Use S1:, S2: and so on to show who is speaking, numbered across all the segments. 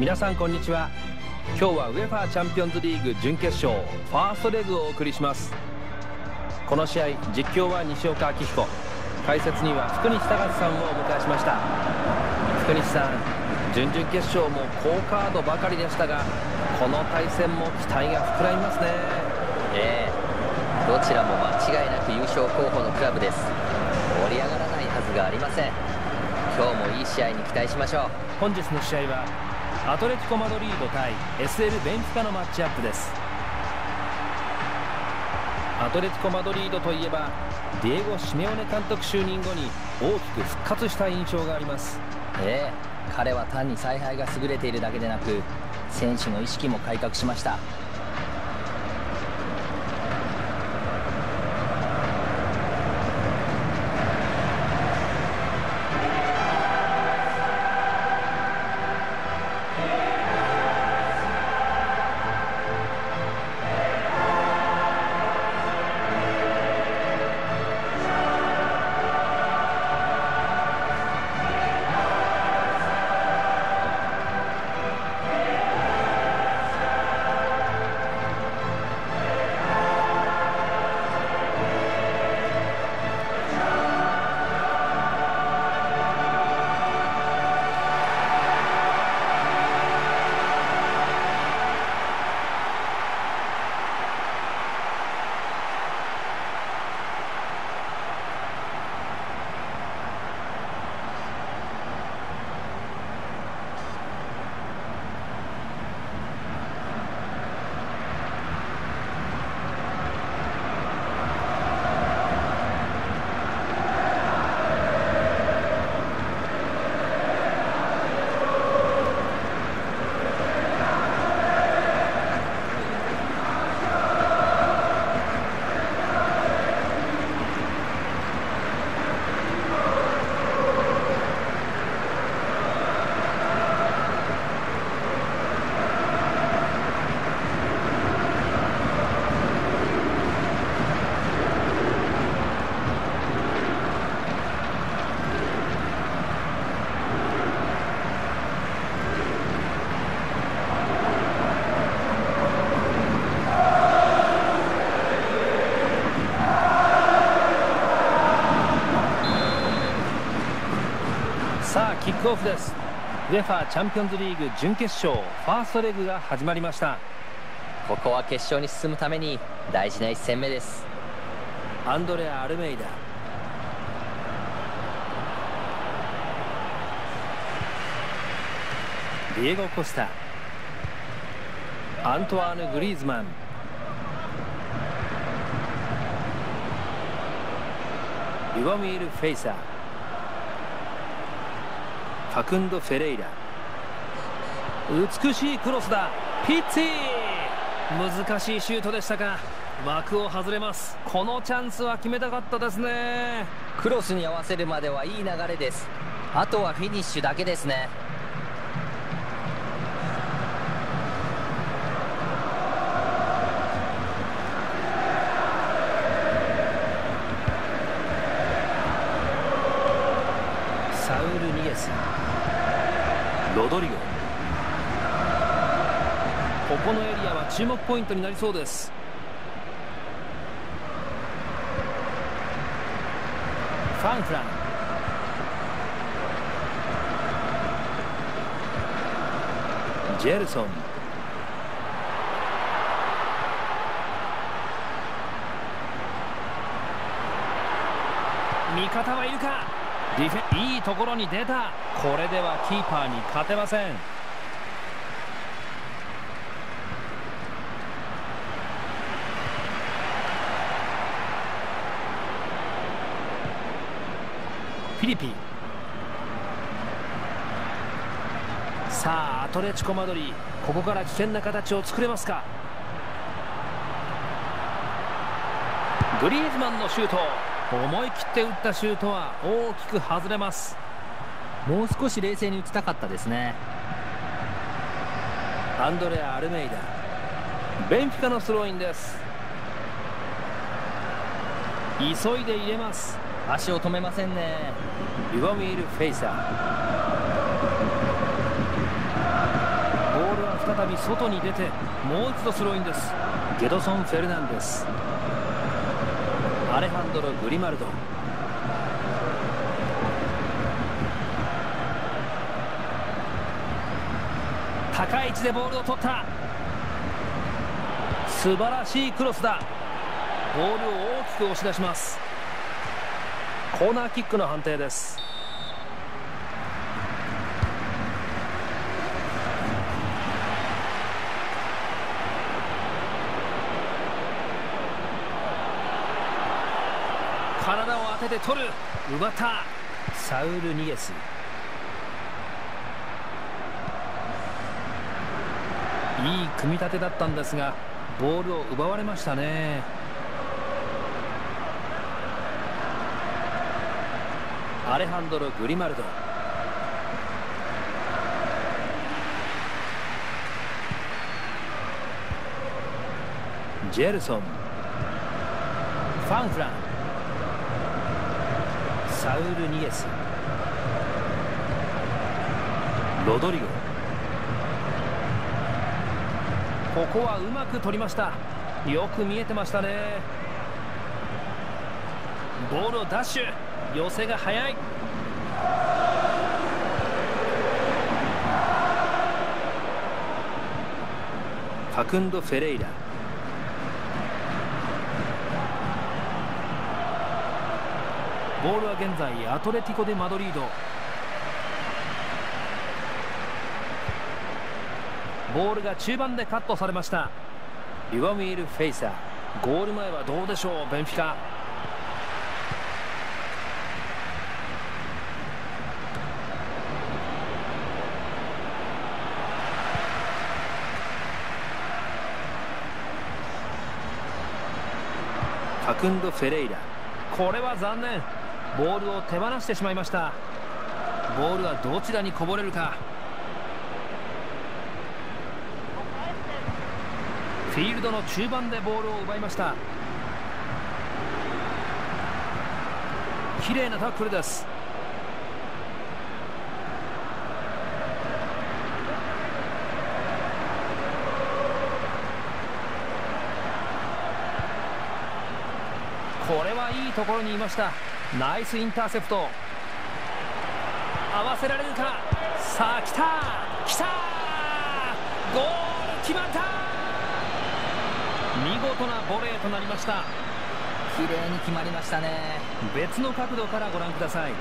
S1: 皆さんこんにちは。今日はウェファーチャンピオンズリーグ準決勝ファーストレグをお送りします。この試合実況は西岡明彦。解説には福西隆さんをお迎えしました。福西さん準々決勝も好カードばかりでしたがこの対戦も期待が膨らみますね。
S2: ええ。どちらも間違いなく優勝候補のクラブです。盛り上がらないはずがありません。今日もいい試合に期待しましょう。
S1: 本日の試合はアトレティコ・マドリード対 SL ベンフィカのマッチアップです。アトレティコ・マドリードといえばディエゴ・シメオネ監督就任後に大きく復活した印象があります。
S2: ええ彼は単に采配が優れているだけでなく選手の意識も改革しました。
S1: クオフです。ウェファーチャンピオンズリーグ準決勝ファーストレグが始まりました。
S2: ここは決勝に進むために大事な一戦目です。
S1: アンドレア・アルメイダ。ディエゴ・コスタ。アントワーヌ・グリーズマン。リボミール・フェイサーファクンド・フェレイラ。美しいクロスだ。ピッチ。難しいシュートでしたか。枠を外れます。このチャンスは決めたかったですね。
S2: クロスに合わせるまではいい流れです。あとはフィニッシュだけですね
S1: サウル・ニゲスロドリゴここのエリアは注目ポイントになりそうです。ファンフラン。ジェルソン。味方はいるか？ディフェいいところに出た。これではキーパーに勝てません。リピさあアトレチコ・マドリここから危険な形を作れますか？グリーズマンのシュート。思い切って打ったシュートは大きく外れます。
S2: もう少し冷静に打ちたかったですね。
S1: アンドレア・アルメイダ。ベンフィカのスローインです。急いで入れます。
S2: 足を止めませんね。
S1: リボミール・フェイサー。ボールは再び外に出てもう一度スローインです。ゲドソン・フェルナンデス。アレハンドロ・グリマルド。高い位置でボールを取った。素晴らしいクロスだ。ボールを大きく押し出します。コーナーキックの判定です。体を当てて取る。奪った。サウル・ニエス。いい組み立てだったんですがボールを奪われましたね。アレハンドロ・グリマルド。ジェルソン。ファンフラン。サウル・ニエス。ロドリゴ。ここはうまく取りました。よく見えてましたね。ボールをダッシュ。寄せが速い。ファクンド・フェレイラ。ボールは現在アトレティコ・でマドリード。ボールが中盤でカットされました。リワミール・フェイサー。ゴール前はどうでしょうベンフィカ。ファクンド・フェレイラ。これは残念。ボールを手放してしまいました。ボールはどちらにこぼれるか。フィールドの中盤でボールを奪いました。綺麗なタックルですこれはいいところにいました。ナイスインターセプト。合わせられるか。さあ来た。来た。ゴール決まった。見事なボレーとなりました。
S2: 綺麗に決まりましたね。
S1: 別の角度からご覧ください。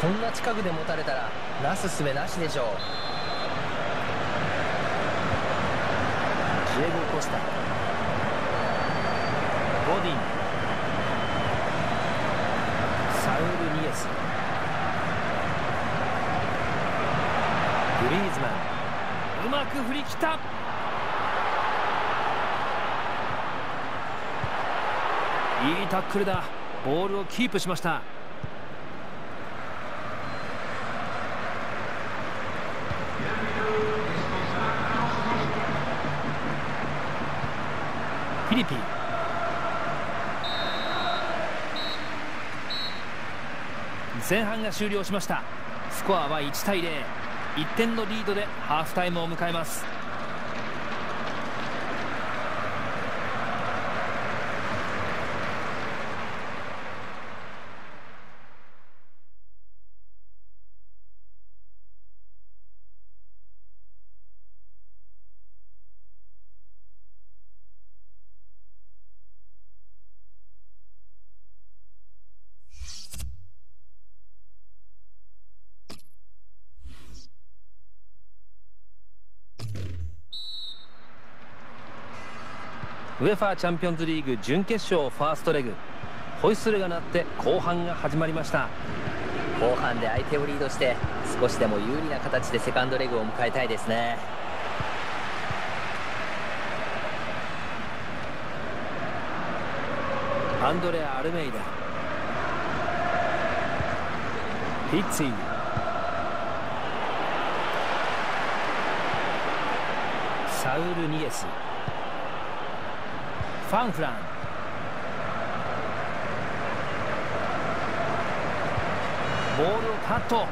S2: こんな近くで持たれたらなすすべなしでしょう。
S1: ジエゴ・コスタ。ボディンサウル・ニエスグリーズマンうまく振り切った。いいタックルだ。ボールをキープしました。フィリピン。前半が終了しました。スコアは1対1点のリードでハーフタイムを迎えます。ウェファーチャンピオンズリーグ準決勝ファーストレグ。ホイッスルが鳴って後半が始まりました。
S2: 後半で相手をリードして少しでも有利な形でセカンドレグを迎えたいですね。
S1: アンドレア・アルメイダ。ピッツィサウル・ニエス。ファンフラン。ボールをカット。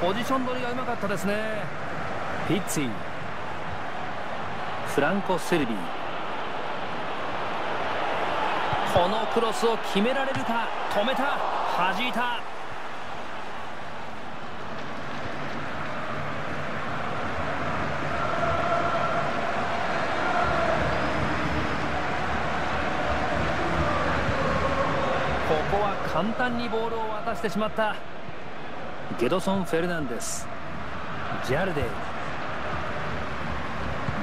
S1: ポジション取りがうまかったですね。ピッツィ。フランコ・セルビー。このクロスを決められるか。止めた。弾いた。は簡単にボールを渡してしまった。ゲドソン・フェルナンデス。ジャルデ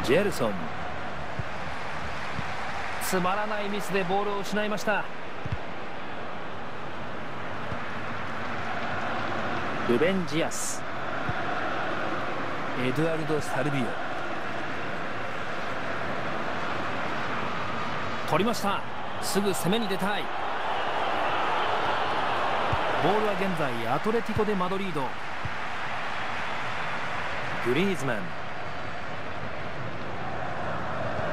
S1: ジェルソン。つまらないミスでボールを失いました。ルベン・ジアス。エドゥアルド・サルビオ。取りました。すぐ攻めに出たい。ボールは現在アトレティコ・でマドリード。グリーズマン。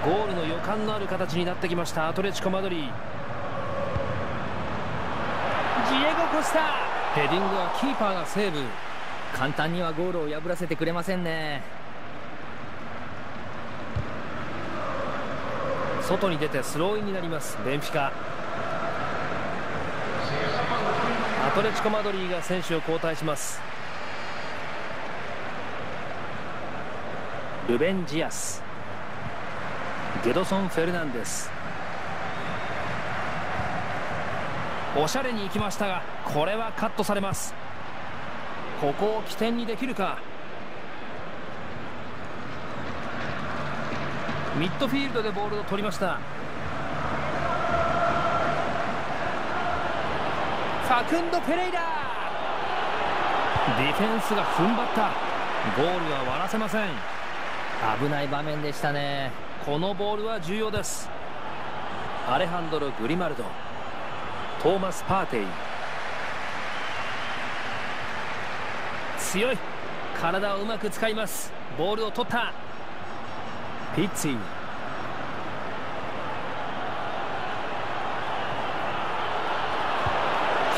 S1: ゴールの予感のある形になってきましたアトレチコ・マドリー。ジエゴ・コスタ。ヘディングはキーパーがセーブ。
S2: 簡単にはゴールを破らせてくれませんね。
S1: 外に出てスローインになります。ベンフィカアトレチコ・マドリーが選手を交代します。ルベン・ジアス。ゲドソン・フェルナンデス。おしゃれに行きましたがこれはカットされます。ここを起点にできるか。ミッドフィールドでボールを取りました。ファクンド・ペレイラ。ディフェンスが踏ん張った。ゴールは割らせません。
S2: 危ない場面でしたね。
S1: このボールは重要です。アレハンドロ・グリマルド。トーマス・パーテイ強い。体をうまく使います。ボールを取った。ピッツィ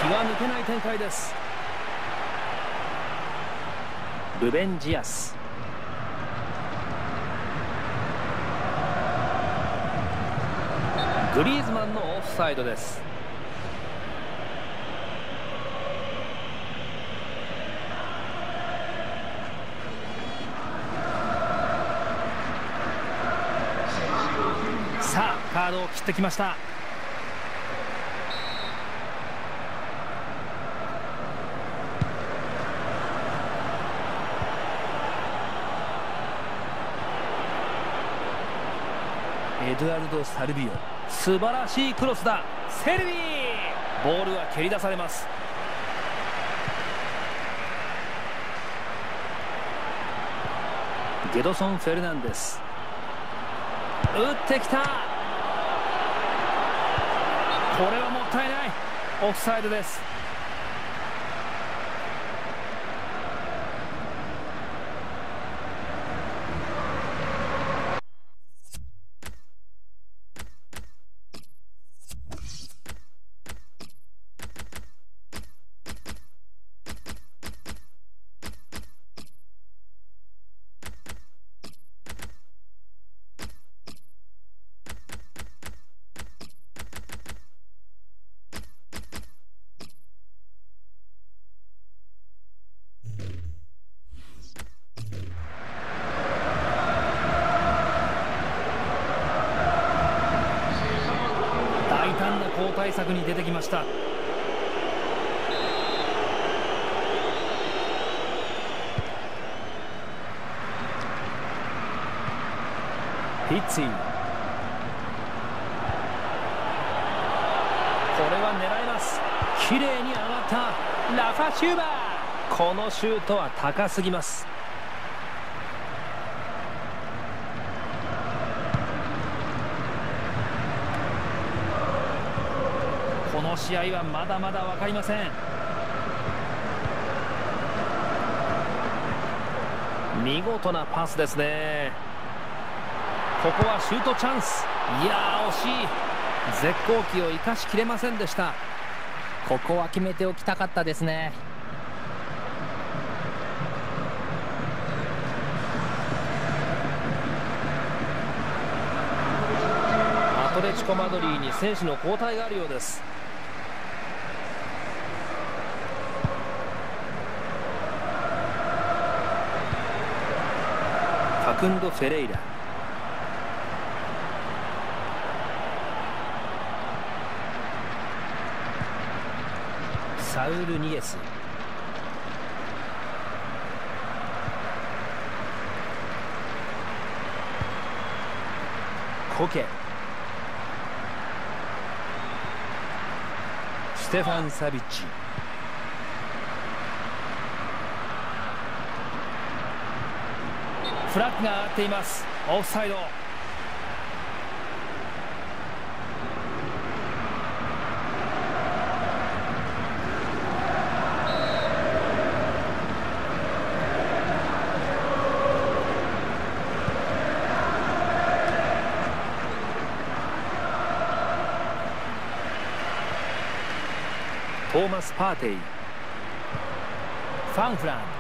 S1: が抜けない展開です。ルベン・ジアス。グリーズマンのオフサイドです。さあカードを切ってきました。ドゥアルド・サルビオ。素晴らしいクロスだ。セルビー。ボールは蹴り出されます。ゲドソン・フェルナンデス。打ってきた。これはもったいない。オフサイドです大胆な交代策に出てきました。ピッツィこれは狙います。綺麗に上がった。ラファシューバー。このシュートは高すぎます。試合はまだまだ分かりません。見事なパスですね。ここはシュートチャンス。いやー惜しい。絶好機を生かしきれませんでした。
S2: ここは決めておきたかったですね。
S1: アトレチコ・マドリーに選手の交代があるようです。クンド・フェレイラサウル・ニエスコケステファン・サビッチフラッグが上がっています。オフサイド。トーマス・パーテイファンフラン。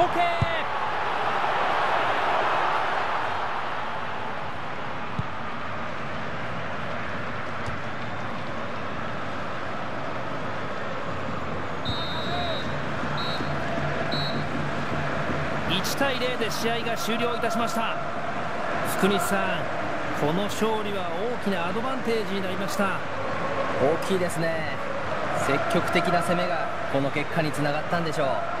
S1: コケ1対0で試合が終了いたしました。福西さんこの勝利は大きなアドバンテージになりました。
S2: 大きいですね。積極的な攻めがこの結果につながったんでしょう。